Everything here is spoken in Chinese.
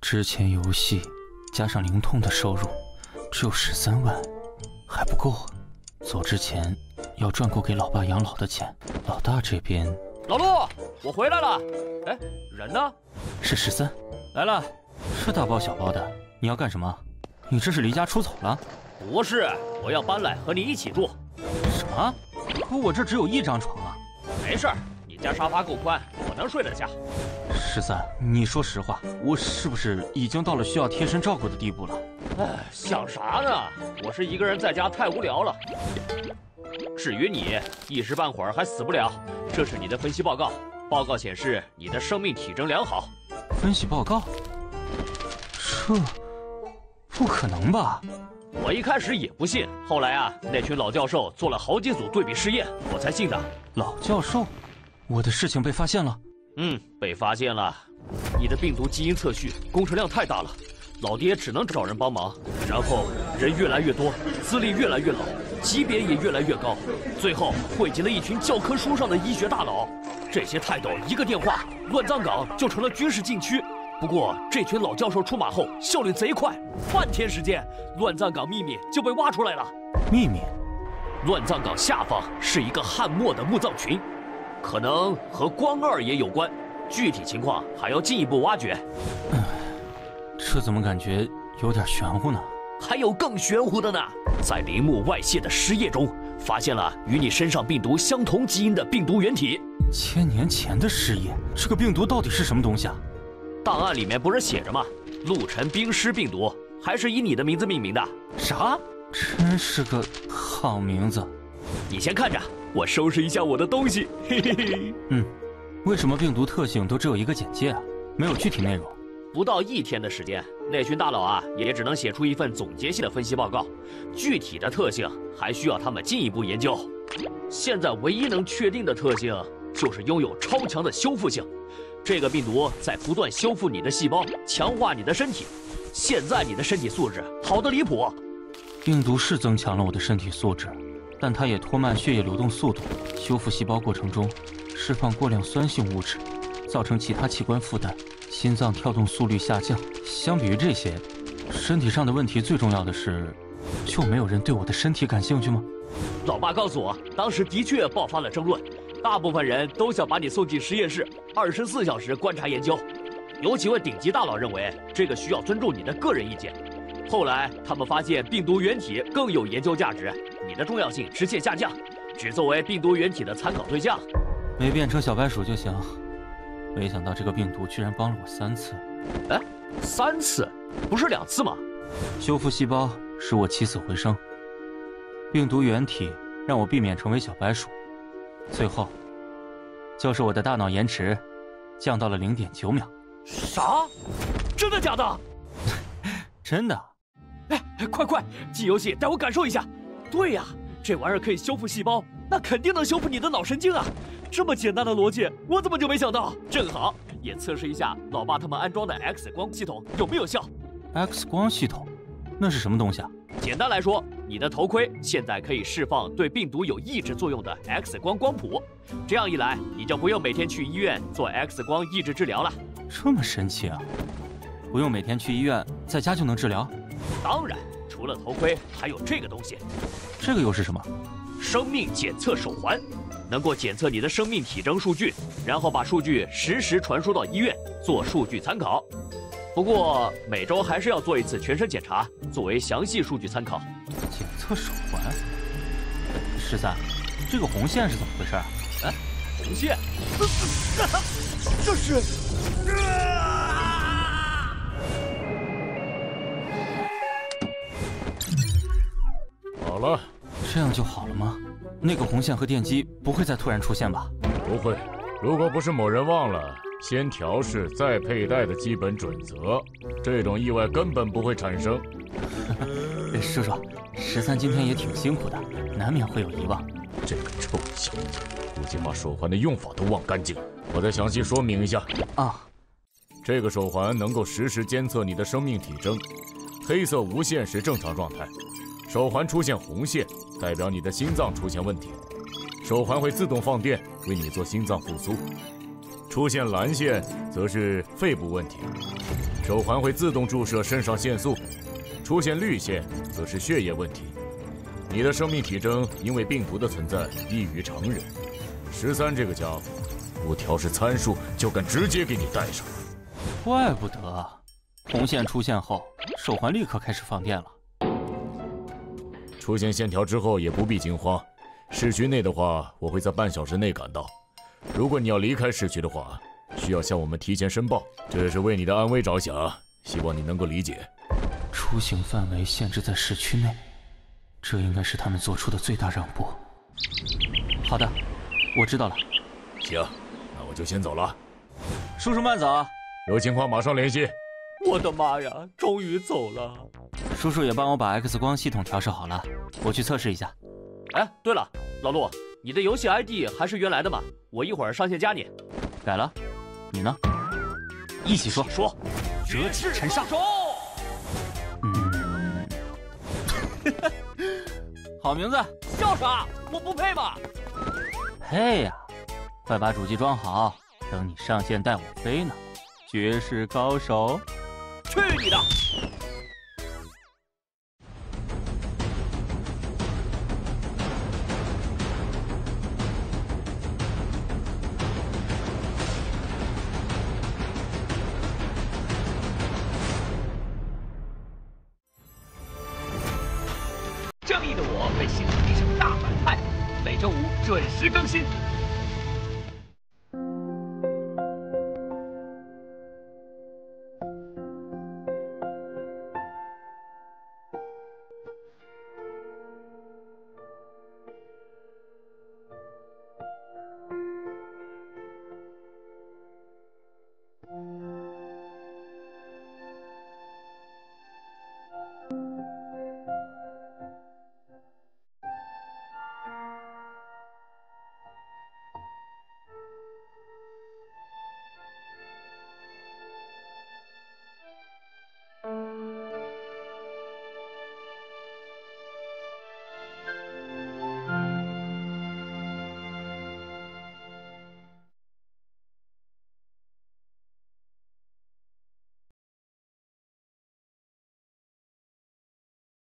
之前游戏加上灵通的收入只有十三万，还不够啊！走之前要赚够给老爸养老的钱。老大这边，老陆，我回来了。哎，人呢？是十三，来了，是大包小包的。你要干什么？你这是离家出走了？不是，我要搬来和你一起住。什么？可我这只有一张床啊！没事儿，你家沙发够宽，我能睡得下。十三，你说实话，我是不是已经到了需要贴身照顾的地步了？哎，想啥呢？我是一个人在家太无聊了。至于你，一时半会儿还死不了。这是你的分析报告，报告显示你的生命体征良好。分析报告？这不可能吧？我一开始也不信，后来啊，那群老教授做了好几组对比试验，我才信的。老教授，我的事情被发现了。嗯，被发现了。你的病毒基因测序工程量太大了，老爹只能找人帮忙。然后人越来越多，资历越来越老，级别也越来越高，最后汇集了一群教科书上的医学大佬。这些泰斗一个电话，乱葬岗就成了军事禁区。不过这群老教授出马后效率贼快，半天时间，乱葬岗秘密就被挖出来了。秘密？乱葬岗下方是一个汉末的墓葬群，可能和关二爷有关，具体情况还要进一步挖掘。唉，这怎么感觉有点玄乎呢？还有更玄乎的呢，在陵墓外泄的尸液中，发现了与你身上病毒相同基因的病毒原体。千年前的尸液，这个病毒到底是什么东西啊？档案里面不是写着吗？陆沉冰尸病毒，还是以你的名字命名的。啥？真是个好名字。你先看着，我收拾一下我的东西。嘿嘿嘿。嗯，为什么病毒特性都只有一个简介啊？没有具体内容。不到一天的时间，那群大佬啊，也只能写出一份总结性的分析报告。具体的特性还需要他们进一步研究。现在唯一能确定的特性，就是拥有超强的修复性。这个病毒在不断修复你的细胞，强化你的身体。现在你的身体素质好得离谱。病毒是增强了我的身体素质，但它也拖慢血液流动速度，修复细胞过程中释放过量酸性物质，造成其他器官负担，心脏跳动速率下降。相比于这些，身体上的问题最重要的是，就没有人对我的身体感兴趣吗？老爸告诉我，当时的确爆发了争论。大部分人都想把你送进实验室，二十四小时观察研究。有几位顶级大佬认为这个需要尊重你的个人意见。后来他们发现病毒原体更有研究价值，你的重要性直线下降，只作为病毒原体的参考对象。没变成小白鼠就行。没想到这个病毒居然帮了我三次。哎，三次？不是两次吗？修复细胞使我起死回生，病毒原体让我避免成为小白鼠。最后，就是我的大脑延迟降到了零点九秒。啥？真的假的？真的。哎，快快进游戏带我感受一下。对呀，这玩意儿可以修复细胞，那肯定能修复你的脑神经啊！这么简单的逻辑，我怎么就没想到？正好也测试一下老爸他们安装的 X 光系统有没有效。X 光系统？那是什么东西啊？简单来说，你的头盔现在可以释放对病毒有抑制作用的 X 光光谱，这样一来，你就不用每天去医院做 X 光抑制治疗了。这么神奇啊！不用每天去医院，在家就能治疗？当然，除了头盔，还有这个东西。这个又是什么？生命检测手环，能够检测你的生命体征数据，然后把数据实时传输到医院做数据参考。不过每周还是要做一次全身检查，作为详细数据参考。检测手环，十三，这个红线是怎么回事？哎，红线？这是？好 了，这样就好了吗？那个红线和电机不会再突然出现吧？不会，如果不是某人忘了。先调试再佩戴的基本准则，这种意外根本不会产生。叔叔，十三今天也挺辛苦的，难免会有遗忘。这个臭小子，估计把手环的用法都忘干净了。我再详细说明一下啊，这个手环能够实时监测你的生命体征，黑色无限是正常状态，手环出现红线代表你的心脏出现问题，手环会自动放电为你做心脏复苏。出现蓝线则是肺部问题，手环会自动注射肾上腺素，出现绿线则是血液问题。你的生命体征因为病毒的存在异于常人。十三这个家伙，不调试参数就敢直接给你带上，怪不得红线出现后，手环立刻开始放电了。出现线条之后也不必惊慌，市区内的话，我会在半小时内赶到。如果你要离开市区的话，需要向我们提前申报，这是为你的安危着想，希望你能够理解。出行范围限制在市区内，这应该是他们做出的最大让步。好的，我知道了。行，那我就先走了。叔叔慢走，有情况马上联系。我的妈呀，终于走了！叔叔也帮我把 X 光系统调试好了，我去测试一下。哎，对了，老陆，你的游戏 ID 还是原来的吗？我一会儿上线加你。改了，你呢？一起说说，折戟沉沙。嗯，好名字。笑啥？我不配吗？配呀！快把主机装好，等你上线带我飞呢。绝世高手。去你的！正义的我被形成一场大反派，每周五准时更新。